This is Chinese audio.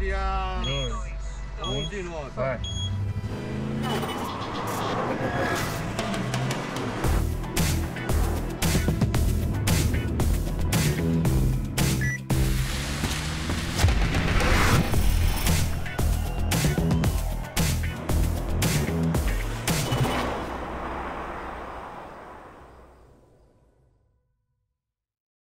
Familia.